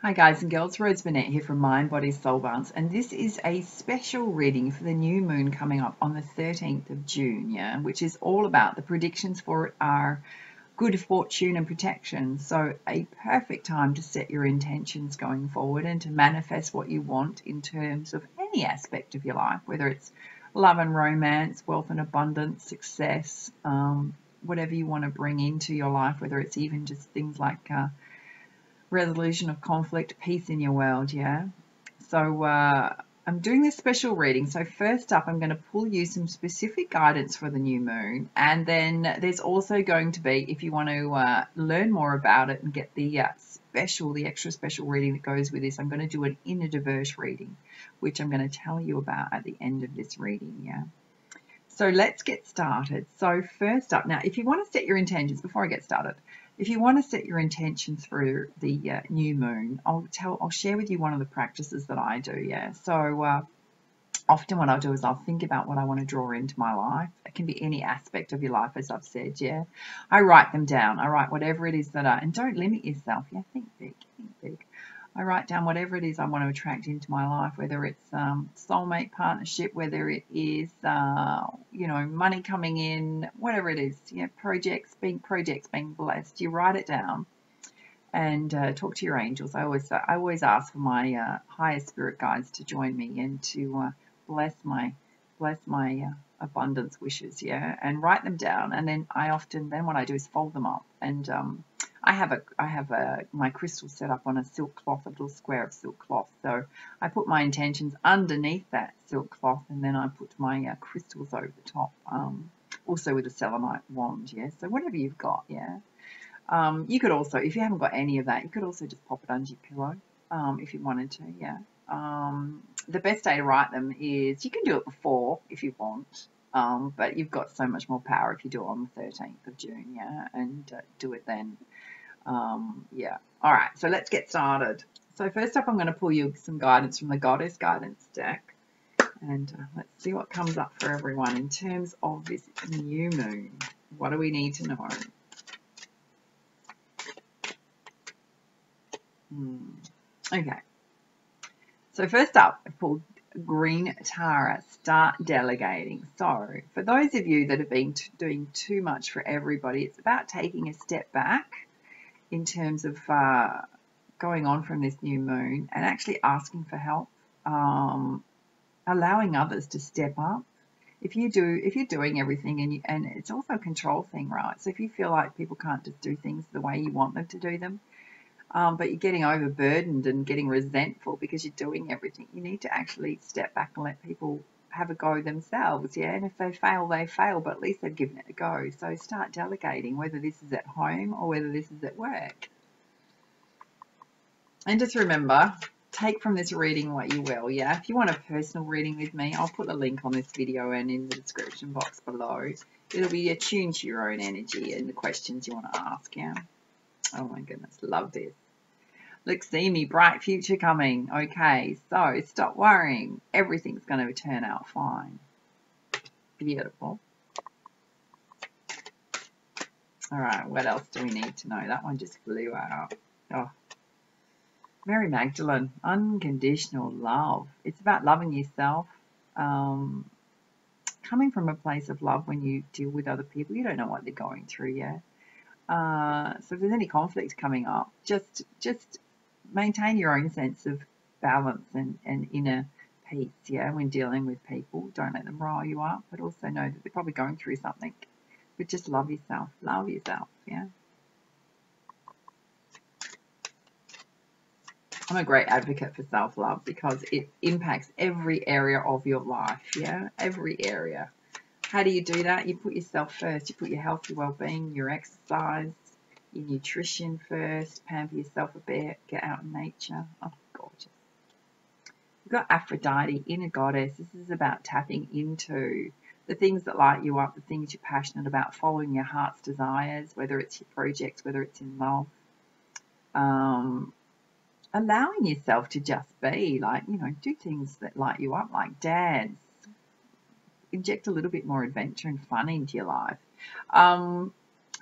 Hi guys and girls, Rose Burnett here from Mind, Body, Soul Balance, and this is a special reading for the new moon coming up on the 13th of June, yeah, which is all about the predictions for it are good fortune and protection. So a perfect time to set your intentions going forward and to manifest what you want in terms of any aspect of your life, whether it's love and romance, wealth and abundance, success, um, whatever you want to bring into your life, whether it's even just things like uh, resolution of conflict, peace in your world, yeah? So uh, I'm doing this special reading. So first up, I'm going to pull you some specific guidance for the new moon. And then there's also going to be, if you want to uh, learn more about it and get the uh, special, the extra special reading that goes with this, I'm going to do an Inner Dervish reading, which I'm going to tell you about at the end of this reading, yeah? So let's get started. So first up, now if you want to set your intentions, before I get started, if you want to set your intention through the uh, new moon, I'll tell, I'll share with you one of the practices that I do. Yeah. So uh, often what I'll do is I'll think about what I want to draw into my life. It can be any aspect of your life, as I've said. Yeah. I write them down. I write whatever it is that I, and don't limit yourself. Yeah. Think big. Think big. I write down whatever it is I want to attract into my life, whether it's um, soulmate partnership, whether it is, uh, you know, money coming in, whatever it is, you know, projects being projects being blessed. You write it down and uh, talk to your angels. I always I always ask for my uh, higher spirit guides to join me and to uh, bless my bless my uh, abundance wishes, yeah, and write them down. And then I often then what I do is fold them up and um, I have a I have a my crystal set up on a silk cloth, a little square of silk cloth. So I put my intentions underneath that silk cloth, and then I put my uh, crystals over the top. Um, also with a selenite wand, yeah. So whatever you've got, yeah. Um, you could also, if you haven't got any of that, you could also just pop it under your pillow um, if you wanted to, yeah. Um, the best day to write them is you can do it before if you want, um, but you've got so much more power if you do it on the 13th of June, yeah, and uh, do it then. Um, yeah. All right. So let's get started. So first up, I'm going to pull you some guidance from the Goddess Guidance deck. And uh, let's see what comes up for everyone in terms of this new moon. What do we need to know? Hmm. Okay. So first up, I pulled Green Tara, start delegating. So for those of you that have been doing too much for everybody, it's about taking a step back in terms of uh, going on from this new moon and actually asking for help, um, allowing others to step up. If you do, if you're doing everything and you, and it's also a control thing, right? So if you feel like people can't just do things the way you want them to do them, um, but you're getting overburdened and getting resentful because you're doing everything, you need to actually step back and let people have a go themselves, yeah. And if they fail, they fail, but at least they've given it a go. So start delegating, whether this is at home or whether this is at work. And just remember, take from this reading what you will, yeah. If you want a personal reading with me, I'll put a link on this video and in the description box below. It'll be attuned to your own energy and the questions you want to ask, yeah. Oh my goodness, love this. Look, see me, bright future coming. Okay, so stop worrying. Everything's going to turn out fine. Beautiful. All right, what else do we need to know? That one just flew out. Oh. Mary Magdalene, unconditional love. It's about loving yourself. Um, coming from a place of love when you deal with other people. You don't know what they're going through yet. Uh, so if there's any conflict coming up, just just maintain your own sense of balance and, and inner peace, yeah, when dealing with people. Don't let them rile you up, but also know that they're probably going through something. But just love yourself. Love yourself, yeah. I'm a great advocate for self-love because it impacts every area of your life, yeah, every area. How do you do that? You put yourself first. You put your health, your well-being, your exercise, your nutrition first, pamper yourself a bit, get out in nature. Oh, gorgeous. We've got Aphrodite, inner goddess. This is about tapping into the things that light you up, the things you're passionate about, following your heart's desires, whether it's your projects, whether it's in love. Um, allowing yourself to just be, like, you know, do things that light you up, like dance, inject a little bit more adventure and fun into your life. Um,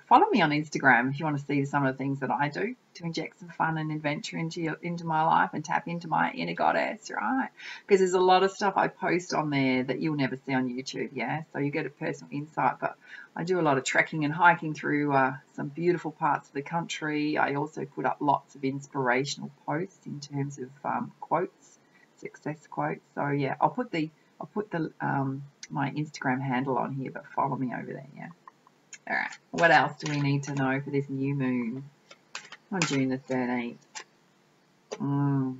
follow me on Instagram if you want to see some of the things that I do. to inject some fun and adventure into your, into my life and tap into my inner goddess, right? Because there's a lot of stuff I post on there that you'll never see on YouTube, yeah. So you get a personal insight, but I do a lot of trekking and hiking through uh, some beautiful parts of the country. I also put up lots of inspirational posts in terms of um, quotes, success quotes. So yeah, I'll put the I'll put the um, my Instagram handle on here, but follow me over there, yeah. All right. What else do we need to know for this new moon on June the 13th? Mm.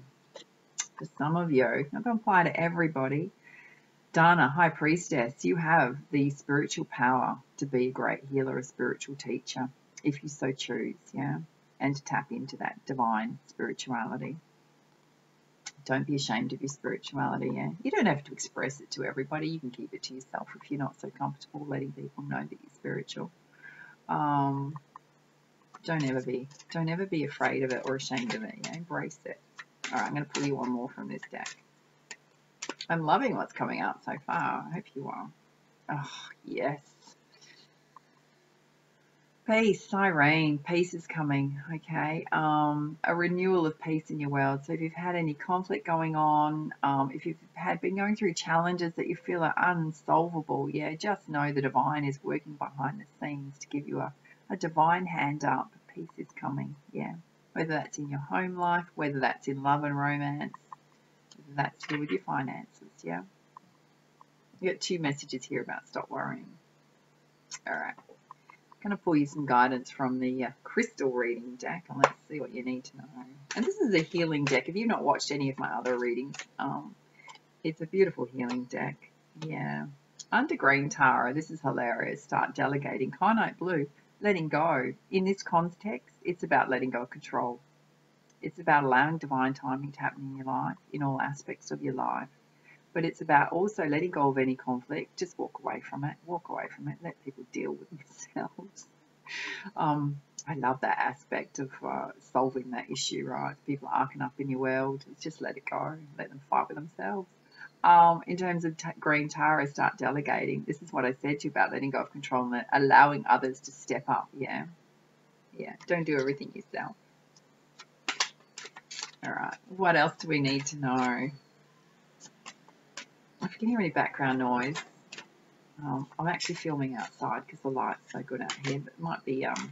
For some of you, not going to apply to everybody. Dana, High Priestess, you have the spiritual power to be a great healer, a spiritual teacher, if you so choose, yeah, and to tap into that divine spirituality. Don't be ashamed of your spirituality, yeah. You don't have to express it to everybody. You can keep it to yourself if you're not so comfortable letting people know that you're spiritual. Um, don't ever be, don't ever be afraid of it or ashamed of it. Yeah? Embrace it. All right, I'm going to pull you one more from this deck. I'm loving what's coming out so far. I hope you are. Oh, yes. Peace, Irene. Peace is coming. Okay. Um, a renewal of peace in your world. So if you've had any conflict going on, um, if you've had been going through challenges that you feel are unsolvable, yeah, just know the divine is working behind the scenes to give you a, a divine hand up. Peace is coming. Yeah. Whether that's in your home life, whether that's in love and romance, whether that's to do with your finances. Yeah. You got two messages here about stop worrying. All right going to pull you some guidance from the uh, crystal reading deck and let's see what you need to know. And this is a healing deck. If you've not watched any of my other readings, um, it's a beautiful healing deck. Yeah. Under Green Tara, this is hilarious. Start delegating. Kyanite Blue, letting go. In this context, it's about letting go of control. It's about allowing divine timing to happen in your life, in all aspects of your life but it's about also letting go of any conflict. Just walk away from it. Walk away from it. Let people deal with themselves. Um, I love that aspect of uh, solving that issue, right? People arcing up in your world, just let it go. Let them fight with themselves. Um, in terms of green Tara, start delegating. This is what I said to you about letting go of control and allowing others to step up. Yeah. Yeah. Don't do everything yourself. All right. What else do we need to know? If you can hear any background noise, um, I'm actually filming outside because the light's so good out here, but it might be, um,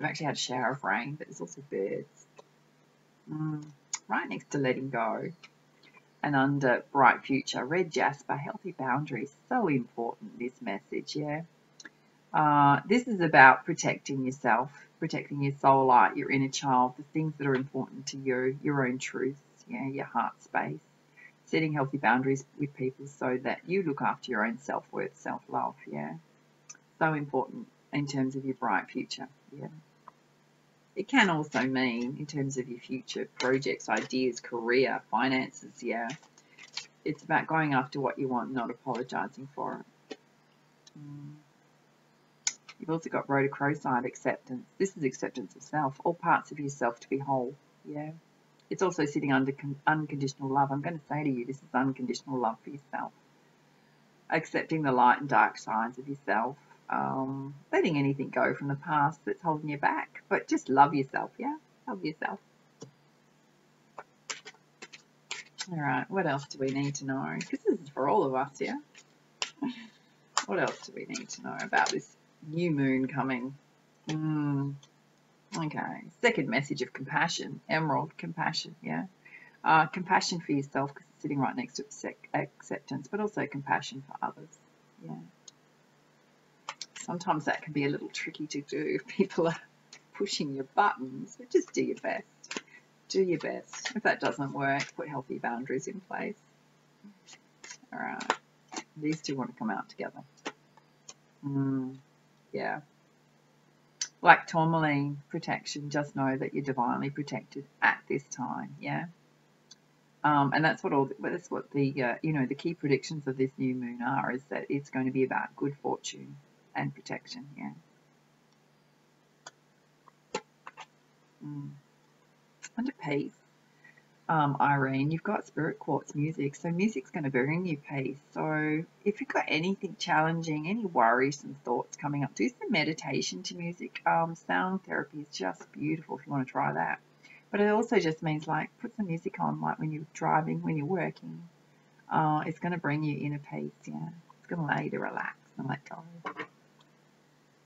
I've actually had a shower of rain, but there's also birds. Mm, right next to letting go and under bright future, red jasper, healthy boundaries, so important this message, yeah. Uh, this is about protecting yourself, protecting your soul light, your inner child, the things that are important to you, your own truths, yeah, your heart space setting healthy boundaries with people so that you look after your own self-worth, self-love, yeah. So important in terms of your bright future, yeah. It can also mean in terms of your future projects, ideas, career, finances, yeah. It's about going after what you want, not apologising for it. Mm. You've also got Rhodochrosite acceptance. This is acceptance of self, all parts of yourself to be whole, yeah. It's also sitting under unconditional love. I'm going to say to you, this is unconditional love for yourself. Accepting the light and dark sides of yourself. Um, letting anything go from the past that's holding you back. But just love yourself, yeah? Love yourself. All right, what else do we need to know? Because this is for all of us, yeah? What else do we need to know about this new moon coming? Hmm. Okay, second message of compassion, emerald, compassion, yeah. Uh, compassion for yourself because it's sitting right next to acceptance, but also compassion for others, yeah. Sometimes that can be a little tricky to do if people are pushing your buttons, but just do your best. Do your best. If that doesn't work, put healthy boundaries in place. All right. These two want to come out together. Mm, yeah black tourmaline protection, just know that you're divinely protected at this time. Yeah. Um, and that's what all that's what the uh, you know the key predictions of this new moon are is that it's going to be about good fortune and protection. Yeah. Mm. Under peace, um, Irene, you've got Spirit Quartz music, so music's going to bring you peace. So if you've got anything challenging, any worries and thoughts coming up, do some meditation to music. Um, sound therapy is just beautiful if you want to try that. But it also just means like put some music on, like when you're driving, when you're working. Uh, it's going to bring you inner peace. Yeah, it's going to allow you to relax and let go.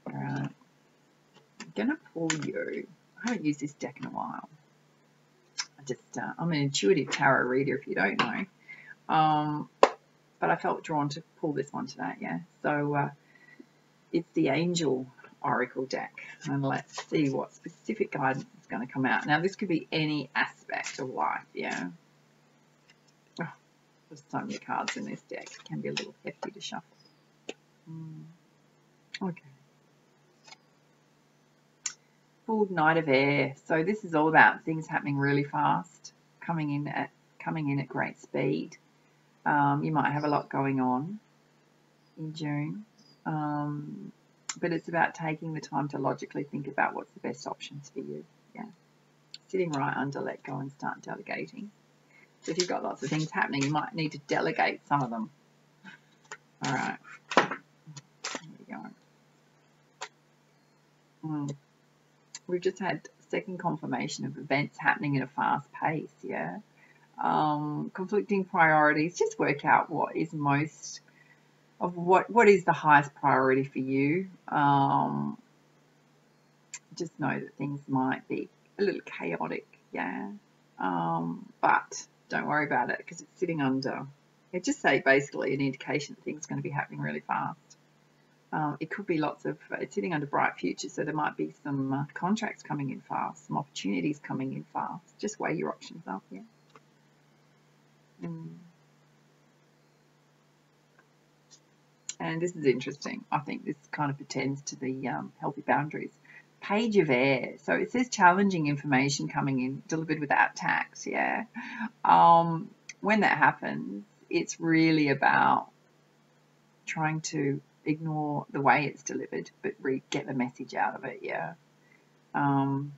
All right, I'm going to pull you. I haven't used this deck in a while. Just, uh, I'm an intuitive tarot reader if you don't know. Um, but I felt drawn to pull this one today, yeah. So uh, it's the Angel Oracle deck. And let's see what specific guidance is going to come out. Now, this could be any aspect of life, yeah. Oh, there's so many cards in this deck. It can be a little hefty to shuffle. Mm. Okay full Knight of Air. So this is all about things happening really fast, coming in at coming in at great speed. Um, you might have a lot going on in June, um, but it's about taking the time to logically think about what's the best options for you. Yeah, sitting right under let go and start delegating. So if you've got lots of things happening, you might need to delegate some of them. All right. There you go. Mm we've just had second confirmation of events happening at a fast pace, yeah. Um, conflicting priorities, just work out what is most of what what is the highest priority for you. Um, just know that things might be a little chaotic, yeah. Um, but don't worry about it because it's sitting under. It just say basically an indication that things are going to be happening really fast. Um, it could be lots of, it's sitting under bright future, so there might be some uh, contracts coming in fast, some opportunities coming in fast. Just weigh your options up, yeah. Mm. And this is interesting. I think this kind of pertains to the um, healthy boundaries. Page of air. So it says challenging information coming in, delivered without tax, yeah. Um, when that happens, it's really about trying to ignore the way it's delivered, but re- get the message out of it. Yeah. Um,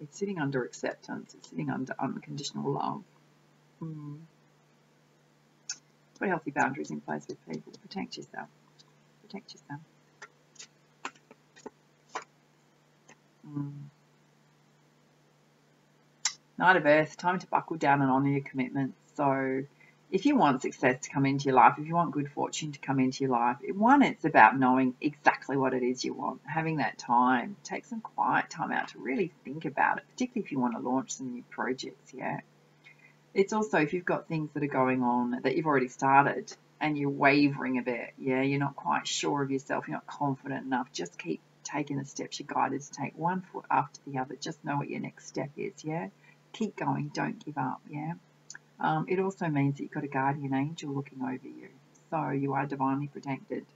it's sitting under acceptance. It's sitting under unconditional love. Mm. Put healthy boundaries in place with people. Protect yourself. Protect yourself. Mm. Knight of Earth, time to buckle down and honour your commitments. So if you want success to come into your life, if you want good fortune to come into your life, one, it's about knowing exactly what it is you want, having that time, take some quiet time out to really think about it, particularly if you want to launch some new projects, yeah. It's also if you've got things that are going on that you've already started and you're wavering a bit, yeah, you're not quite sure of yourself, you're not confident enough, just keep taking the steps you're guided to take one foot after the other. Just know what your next step is, yeah. Keep going, don't give up, yeah. Um, it also means that you've got a guardian angel looking over you. So you are divinely protected.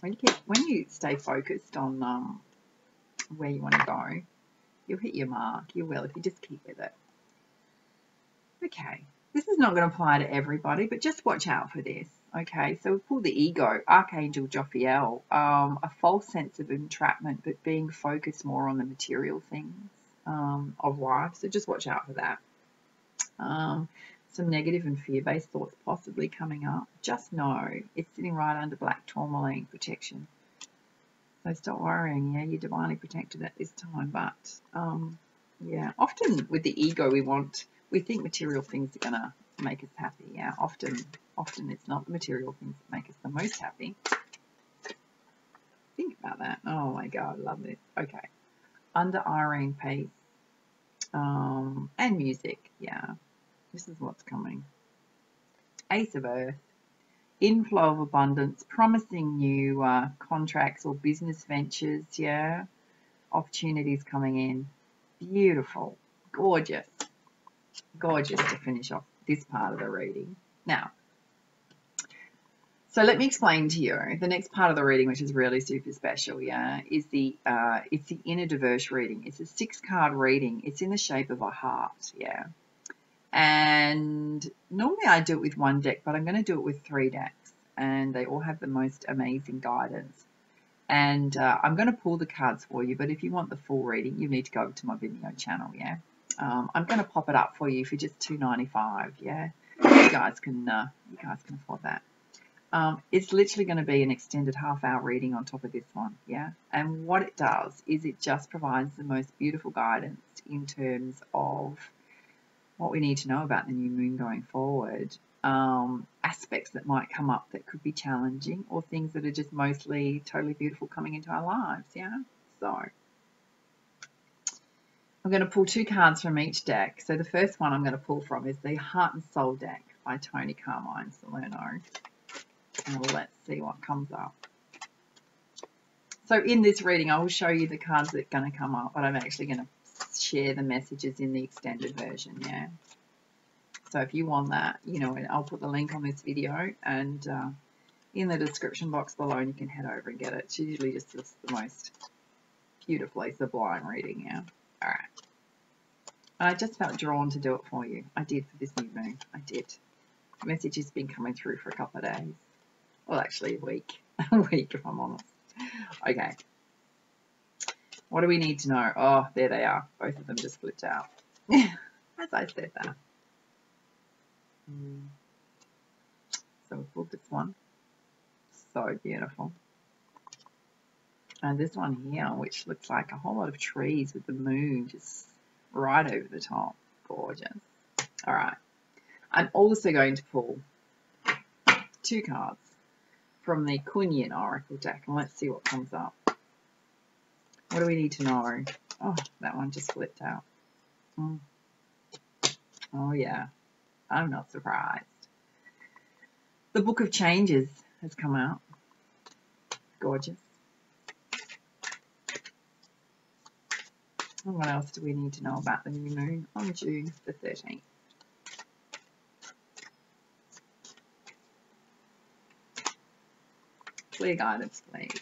When you, when you stay focused on um, where you want to go, you'll hit your mark. You will if you just keep with it. Okay, this is not going to apply to everybody, but just watch out for this. Okay, so we pull the ego, Archangel Jophiel, um, a false sense of entrapment, but being focused more on the material things um, of life. So just watch out for that. Um, some negative and fear-based thoughts possibly coming up. Just know it's sitting right under black tourmaline protection. So stop worrying. Yeah, you're divinely protected at this time. But um, yeah, often with the ego, we want, we think material things are going to make us happy. Yeah, often, often it's not the material things that make us the most happy. Think about that. Oh my God, I love this. Okay, under Irene Pace um, and music. Yeah, this is what's coming. Ace of Earth, inflow of abundance, promising new uh, contracts or business ventures. Yeah, opportunities coming in. Beautiful, gorgeous, gorgeous to finish off this part of the reading. Now, so let me explain to you the next part of the reading, which is really super special. Yeah, is the uh, it's the Inner Dervish reading. It's a six card reading. It's in the shape of a heart. Yeah, and normally I do it with one deck, but I'm going to do it with three decks, and they all have the most amazing guidance. And uh, I'm going to pull the cards for you, but if you want the full reading, you need to go to my Vimeo channel, yeah? Um, I'm going to pop it up for you for just $2.95, yeah? You guys can, uh, you guys can afford that. Um, it's literally going to be an extended half hour reading on top of this one, yeah? And what it does is it just provides the most beautiful guidance in terms of what we need to know about the new moon going forward, um, aspects that might come up that could be challenging, or things that are just mostly totally beautiful coming into our lives, yeah? So, I'm going to pull two cards from each deck. So the first one I'm going to pull from is the Heart and Soul deck by Tony Carmine Salerno. And let's see what comes up. So in this reading, I will show you the cards that are going to come up, but I'm actually going to share the messages in the extended version, yeah. So if you want that, you know, I'll put the link on this video and uh, in the description box below and you can head over and get it. It's usually just, just the most beautifully sublime reading, yeah. All right. I just felt drawn to do it for you. I did for this new moon. I did. The message has been coming through for a couple of days. Well, actually, a week. a week, if I'm honest. Okay. What do we need to know? Oh, there they are. Both of them just flipped out. As I said that. Mm. So we've pulled this one. So beautiful. And this one here, which looks like a whole lot of trees with the moon just right over the top. Gorgeous. All right. I'm also going to pull two cards from the Kuan-Yin Oracle deck, and let's see what comes up. What do we need to know? Oh, that one just flipped out. Mm. Oh, yeah. I'm not surprised. The Book of Changes has come out. Gorgeous. What else do we need to know about the new moon on June the 13th? Clear guidance, please.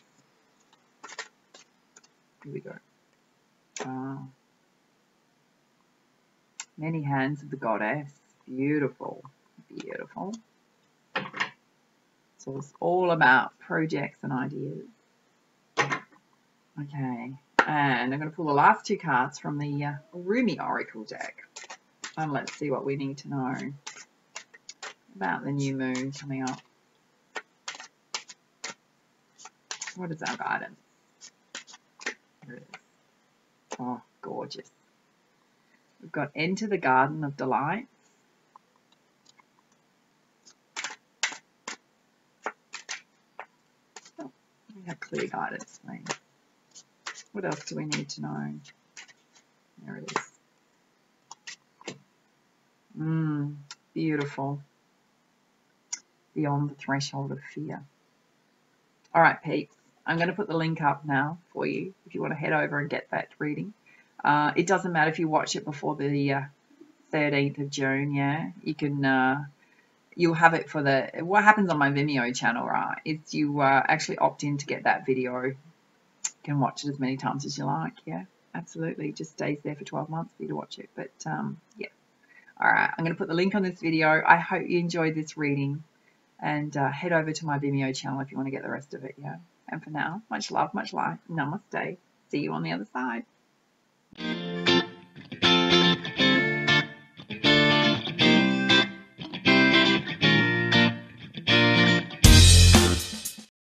Here we go. Wow. Many hands of the goddess. Beautiful. Beautiful. So it's all about projects and ideas. Okay. And I'm going to pull the last two cards from the uh, Rumi Oracle deck. And let's see what we need to know about the new moon coming up. What is our guidance? Oh, gorgeous. We've got Enter the Garden of Delights. Oh, we have clear guidance, please. What else do we need to know? There it is. Mmm, beautiful. Beyond the threshold of fear. All right, peeps. I'm going to put the link up now for you if you want to head over and get that reading. Uh, it doesn't matter if you watch it before the uh, 13th of June, yeah. You can, uh, you'll have it for the, what happens on my Vimeo channel, right, is you uh, actually opt in to get that video. Can watch it as many times as you like, yeah. Absolutely, just stays there for 12 months for you to watch it, but um, yeah. All right, I'm going to put the link on this video. I hope you enjoyed this reading and uh, head over to my Vimeo channel if you want to get the rest of it, yeah. And for now, much love, much light. Namaste. See you on the other side.